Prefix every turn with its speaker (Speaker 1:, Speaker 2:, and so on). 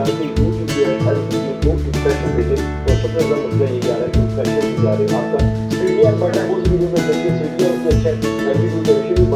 Speaker 1: family you give your help, you go to special visit, professionalism अपने ये जा रहा है, special जा रहे हैं आपका सीढ़ियाँ पढ़ना उस वीडियो में देखिए सीढ़ियाँ उसके अच्छे एटीट्यूड